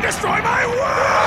to destroy my world!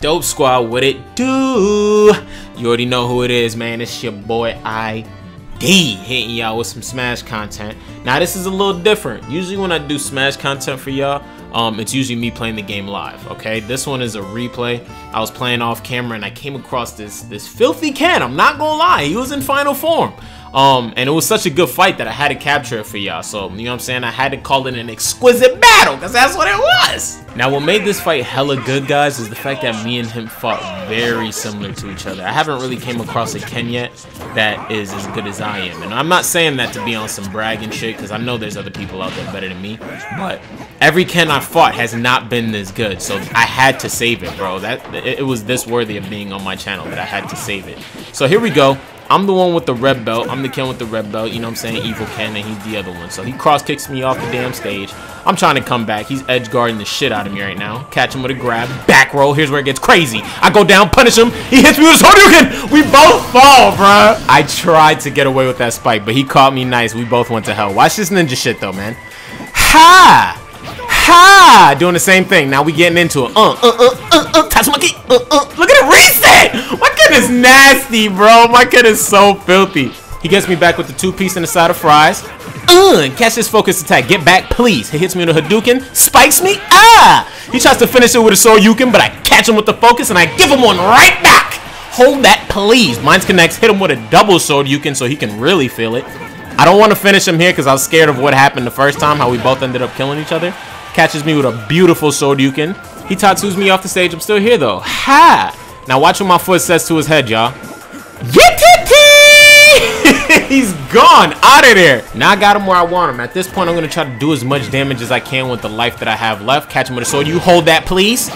Dope Squad, what it do? You already know who it is, man. It's your boy ID hitting y'all with some Smash content. Now, this is a little different. Usually, when I do Smash content for y'all, um, it's usually me playing the game live. Okay, this one is a replay. I was playing off camera and I came across this this filthy Ken. I'm not gonna lie, he was in final form. Um, and it was such a good fight that I had to capture it for y'all. So, you know what I'm saying? I had to call it an exquisite battle, because that's what it was. Now, what made this fight hella good, guys, is the fact that me and him fought very similar to each other. I haven't really came across a Ken yet that is as good as I am. And I'm not saying that to be on some bragging shit, because I know there's other people out there better than me. But every Ken I fought has not been this good. So I had to save it, bro. That It, it was this worthy of being on my channel that I had to save it. So here we go. I'm the one with the red belt. I'm the Ken with the red belt. You know what I'm saying? Evil Ken, and he's the other one. So he cross kicks me off the damn stage. I'm trying to come back. He's edge guarding the shit out of me right now. Catch him with a grab. Back roll. Here's where it gets crazy. I go down, punish him. He hits me with his Hadouken. We both fall, bruh. I tried to get away with that spike, but he caught me nice. We both went to hell. Watch this ninja shit, though, man. Ha! Doing the same thing. Now we getting into it. Uh, uh, uh, uh, uh. Tatsumaki. Uh, uh. Look at it reset. My kid is nasty, bro. My kid is so filthy. He gets me back with the two piece and the side of fries. Uh, catch this focus attack. Get back, please. He hits me with a Hadouken. Spikes me. Ah! He tries to finish it with a Shoryuken, but I catch him with the focus and I give him one right back. Hold that, please. Mines connects. Hit him with a double Shoryuken so he can really feel it. I don't want to finish him here because I was scared of what happened the first time, how we both ended up killing each other. Catches me with a beautiful Shoryuken. He tattoos me off the stage. I'm still here, though. Ha! Now watch what my foot says to his head, y'all. He's gone out of there. Now I got him where I want him. At this point, I'm going to try to do as much damage as I can with the life that I have left. Catch him with a sword. You hold that, please.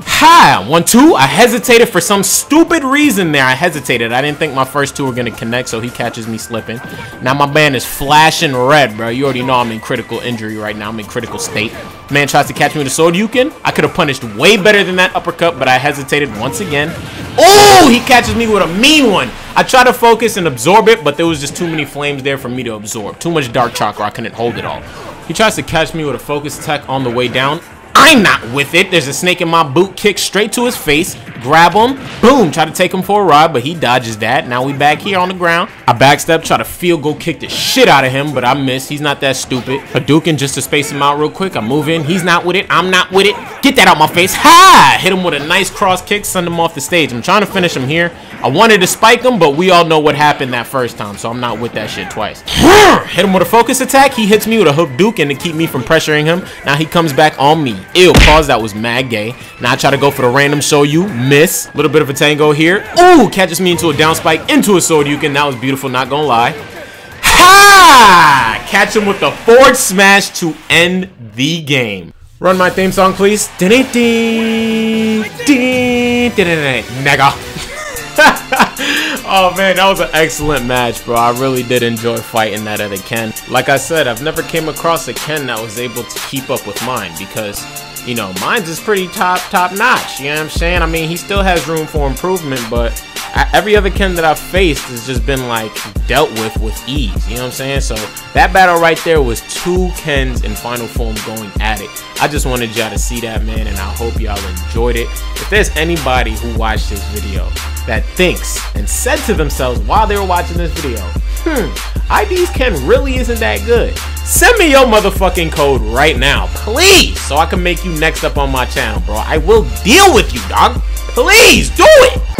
Ha! One, two. I hesitated for some stupid reason there. I hesitated. I didn't think my first two were going to connect, so he catches me slipping. Now my man is flashing red, bro. You already know I'm in critical injury right now. I'm in critical state. Man tries to catch me with a sword. You can. I could have punished way better than that uppercut, but I hesitated once again. Oh, he catches me with a mean one. I try to focus and absorb it, but there was just too many flames there for me to absorb. Too much dark chakra. I couldn't hold it all. He tries to catch me with a focus attack on the way down. I'm not with it. There's a snake in my boot. Kick straight to his face. Grab him. Boom. Try to take him for a ride, but he dodges that. Now we back here on the ground. I backstep. Try to field goal kick the shit out of him, but I miss. He's not that stupid. Hadouken just to space him out real quick. I move in. He's not with it. I'm not with it. Get that out my face. Ha! Hit him with a nice cross kick. Send him off the stage. I'm trying to finish him here. I wanted to spike him, but we all know what happened that first time, so I'm not with that shit twice. Hit him with a focus attack. He hits me with a Hadouken to keep me from pressuring him. Now he comes back on me. Ew, pause. That was mad gay. Now I try to go for the random show you. Miss. Little bit of a tango here. Ooh, catches me into a down spike, into a Shoryuken. That was beautiful, not gonna lie. Ha! Catch him with the forward smash to end the game. Run my theme song, please. Nigga. Oh man, that was an excellent match, bro. I really did enjoy fighting that other Ken. Like I said, I've never came across a Ken that was able to keep up with mine because, you know, mine's is pretty top top notch. You know what I'm saying? I mean, he still has room for improvement, but Every other Ken that I've faced has just been like dealt with with ease. You know what I'm saying? So that battle right there was two Kens in final form going at it. I just wanted y'all to see that, man, and I hope y'all enjoyed it. If there's anybody who watched this video that thinks and said to themselves while they were watching this video, hmm, ID's Ken really isn't that good. Send me your motherfucking code right now, please, so I can make you next up on my channel, bro. I will deal with you, dog. Please do it.